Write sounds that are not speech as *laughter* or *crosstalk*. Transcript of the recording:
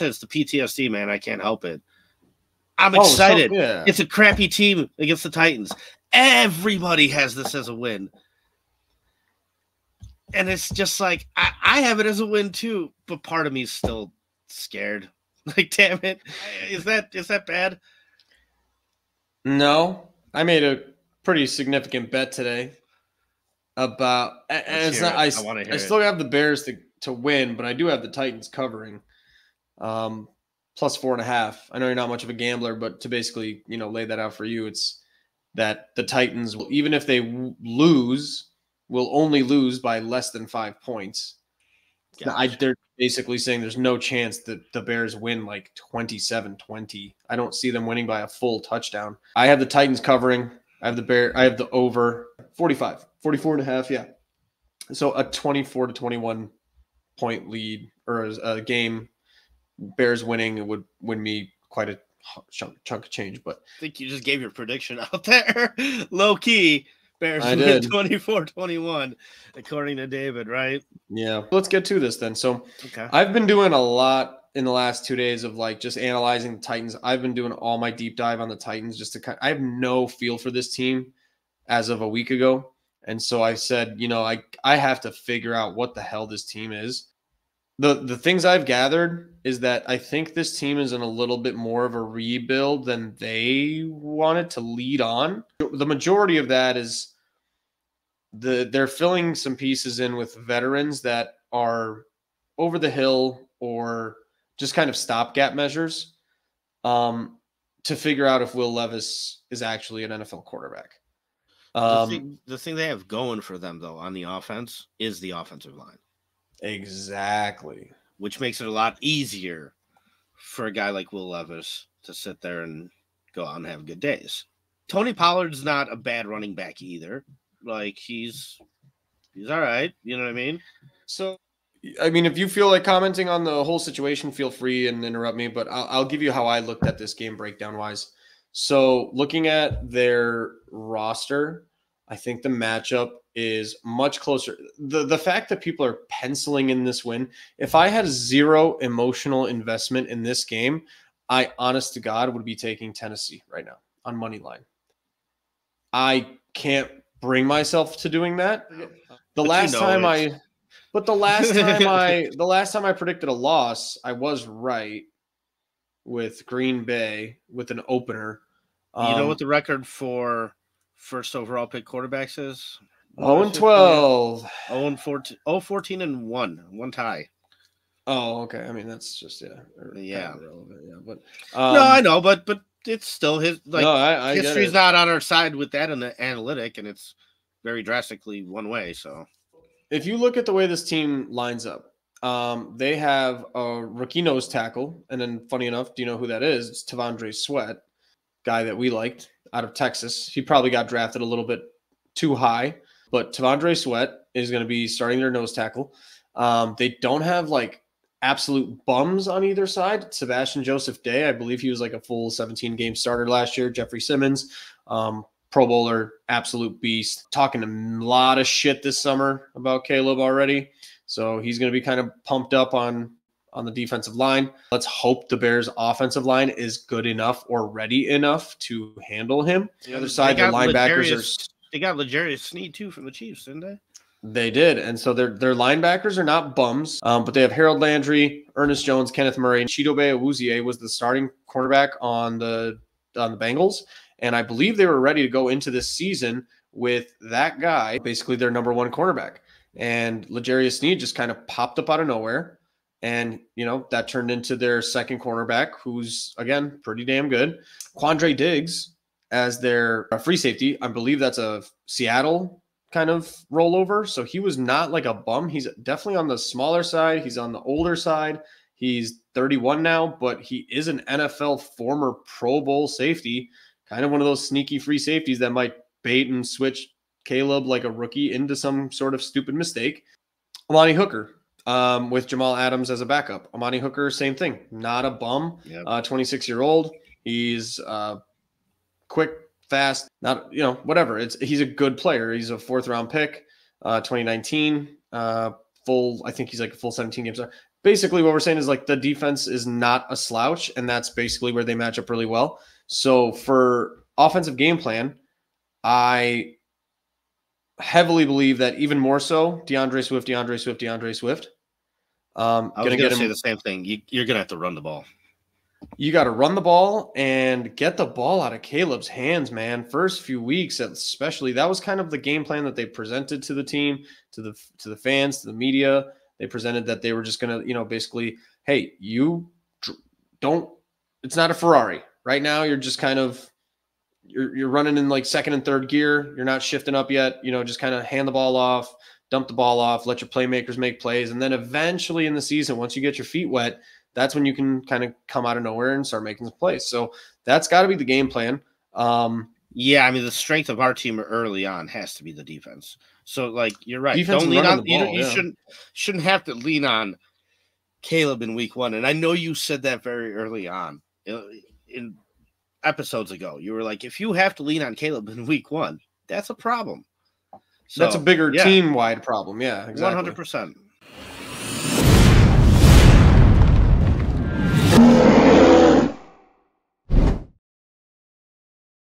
said, it's the PTSD, man. I can't help it. I'm Oh, so- excited. yeah. It's a crappy team against the Titans. Everybody has this as a win. And it's just like I, I have it as a win too, but part of me is still scared. *laughs* Like, damn it. Is that is that bad? No, I made a pretty significant bet today about, and Let's it's not. it. I, I s- wanna hear I still have the Bears to to win, but I do have the Titans covering, um, plus four and a half. I know you're not much of a gambler, but to basically you know lay that out for you, it's that the Titans, will- even if they w- lose, will only lose by less than five points. I, they're basically saying there's no chance that the Bears win like 27 20. I don't see them winning by a full touchdown. I have the Titans covering. I have the Bear. I have the over 45, 44 and a half. Yeah. So a 24 to 21 point lead or a game, Bears winning would win me quite a chunk, chunk of change. But I think you just gave your prediction *laughs* out there. Low key. Bears I win 24-21, according to David, right? yeah, let's get to this then. So Okay. I've been doing a lot in the last two days of like just analyzing the Titans. I've been doing all my deep dive on the Titans just to kind. of, I have no feel for this team as of a week ago, and so I said, you know, I I have to figure out what the hell this team is. The The things I've gathered is that I think this team is in a little bit more of a rebuild than they wanted to lead on. The majority of that is the they're filling some pieces in with veterans that are over the hill or just kind of stopgap measures um, to figure out if Will Levis is actually an NFL quarterback. the, Um, thing, the thing they have going for them, though, on the offense is the offensive line, exactly. which makes it a lot easier for a guy like Will Levis to sit there and go out and have good days. Tony Pollard's not a bad running back either. Like he's he's all right. You know what I mean? So, I mean, if you feel like commenting on the whole situation, feel free and interrupt me. But I'll, I'll give you how I looked at this game breakdown wise. So, looking at their roster, I think the matchup is much closer. the The fact that people are penciling in this win, if I had zero emotional investment in this game, I, honest to God, would be taking Tennessee right now on money line. I can't bring myself to doing that. The you last know time it. I, but the last time I, *laughs* the last time I predicted a loss, I was right with Green Bay with an opener. you know Um, what the record for first overall pick quarterbacks is? 0 and 12. 0 and 14, 0, 14 and 1, one tie. Oh, okay. I mean, that's just, yeah. kind Yeah. of yeah. But, no, I um, know, but but it's still his like no, I, I history's not on our side with that in the analytic, and it's very drastically one way. So if you look at the way this team lines up, um, they have a rookie nose tackle, and then funny enough, do you know who that is? It's T'Vondre Sweat, guy that we liked out of Texas. He probably got drafted a little bit too high, but T'Vondre Sweat is going to be starting their nose tackle. Um, they don't have like absolute bums on either side. Sebastian Joseph Day, I believe he was like a full 17 game starter last year. Jeffrey Simmons, um, Pro Bowler, absolute beast. Talking a lot of shit this summer about Caleb already. So he's going to be kind of pumped up on on the defensive line. Let's hope the Bears offensive line is good enough or ready enough to handle him. The other side, the linebackers are they got L'Jarius Sneed too from the Chiefs, didn't they? They did, and so their their linebackers are not bums, um, but they have Harold Landry, Ernest Jones, Kenneth Murray, and Chidobe Awuzie was the starting cornerback on the on the Bengals, and I believe they were ready to go into this season with that guy, basically their number one cornerback. And L'Jarius Sneed just kind of popped up out of nowhere, and you know that turned into their second cornerback, who's again pretty damn good. Quandre Diggs as their uh, free safety, I believe that's a Seattle kind of rollover. So he was not like a bum. He's definitely on the smaller side. He's on the older side. He's 31 now, but he is an NFL former Pro Bowl safety, kind of one of those sneaky free safeties that might bait and switch Caleb like a rookie into some sort of stupid mistake. Amani Hooker um, with Jamal Adams as a backup. Amani Hooker, same thing, not a bum. Yep. Uh, 26 year old. He's uh, quick, fast, not you know whatever. It's he's a good player. He's a fourth round pick, uh, 2019, uh, full. I think he's like a full 17 games. basically what we're saying is like the defense is not a slouch, and that's basically where they match up really well. So for offensive game plan, I heavily believe that even more so, D'Andre Swift, D'Andre Swift, D'Andre Swift. Um, I was going to say the same thing. You, you're going to have to run the ball. You got to run the ball and get the ball out of Caleb's hands, man. First few weeks, especially, that was kind of the game plan that they presented to the team, to the to the fans, to the media. They presented that they were just going to, you know, basically, hey, you don't. It's not a Ferrari right now. You're just kind of you're you're running in like second and third gear. You're not shifting up yet. You know, just kind of hand the ball off, dump the ball off, let your playmakers make plays, and then eventually in the season, once you get your feet wet, that's when you can kind of come out of nowhere and start making some plays. So that's got to be the game plan. Um, yeah, I mean the strength of our team early on has to be the defense. So like you're right. Don't lean on ball, you, you shouldn't shouldn't have to lean on Caleb in week one. And I know you said that very early on in episodes ago. You were like, if you have to lean on Caleb in *laughs* week one, that's a problem. So, that's a bigger yeah. team wide problem. Yeah, One hundred percent.